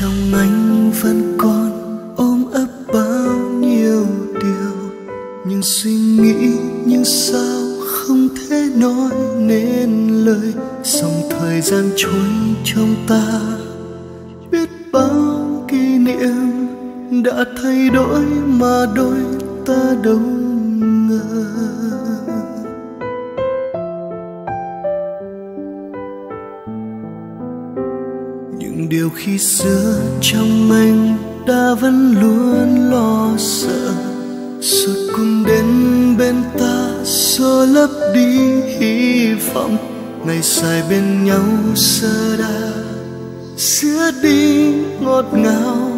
trong anh vẫn còn ôm ấp bao nhiêu điều nhưng suy nghĩ nhưng sao không thể nói nên lời. Dòng thời gian trôi trong ta, biết bao kỷ niệm đã thay đổi mà đôi ta đâu ngờ. Những điều khi xưa trong anh đã vẫn luôn lo sợ. Rồi cùng đến bên ta, xô lấp đi hy vọng. Ngày dài bên nhau sơ đa, xưa đi ngọt ngào.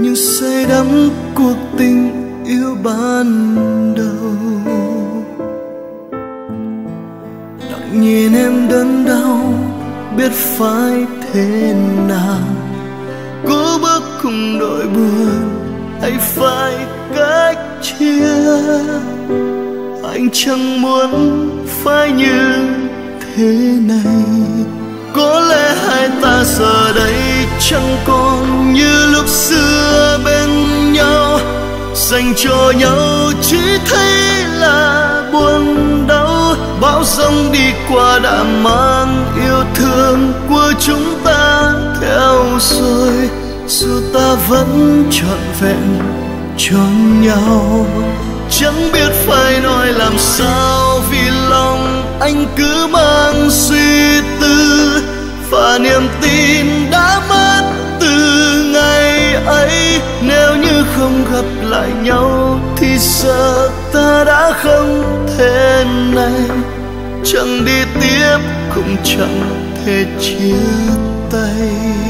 Nhưng say đắm cuộc tình yêu ban đầu. Lặng nhìn em đơn biết phải thế nào. Cố bước cùng đội buồn hay phải cách chia. Anh chẳng muốn phải như thế này. Có lẽ hai ta giờ đây chẳng còn như lúc xưa bên nhau. Dành cho nhau chỉ thấy là buồn đau. Bão giông đi qua đã mang dù ta vẫn trọn vẹn cho nhau. Chẳng biết phải nói làm sao vì lòng anh cứ mang suy tư. Và niềm tin đã mất từ ngày ấy. Nếu như không gặp lại nhau thì giờ ta đã không thể này. Chẳng đi tiếp cũng chẳng thể chia tay.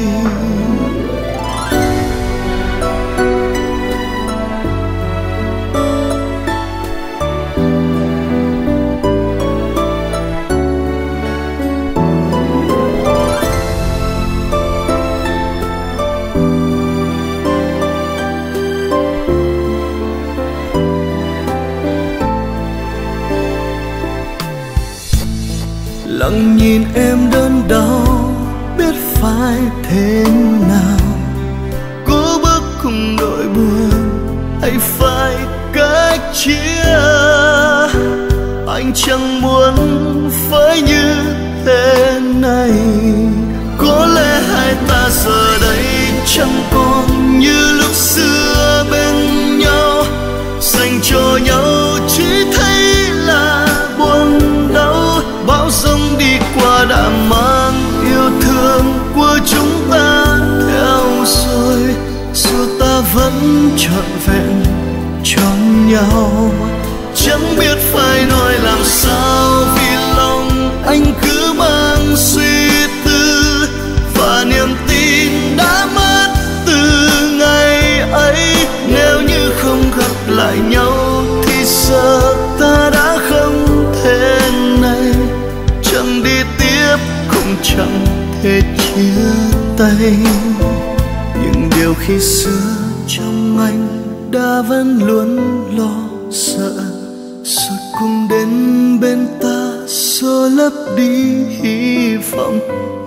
Lặng nhìn em đớn đau, biết phải thế nào. Cố bước cùng đội buồn hay phải cách chia. Anh chẳng muốn phải như thế này. Vẫn trọn vẹn cho nhau. Chẳng biết phải nói làm sao vì lòng anh cứ mang suy tư và niềm tin đã mất từ ngày ấy. Nếu như không gặp lại nhau thì giờ ta đã không thế này. Chẳng đi tiếp cũng chẳng thể chia tay. Những điều khi xưa anh đã vẫn luôn lo sợ. Rồi cùng đến bên ta, xô lấp đi hy vọng.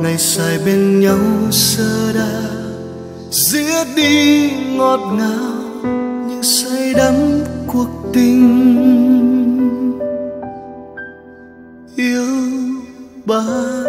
Ngày dài bên nhau sơ đã giết đi ngọt ngào như say đắm cuộc tình. Yêu bao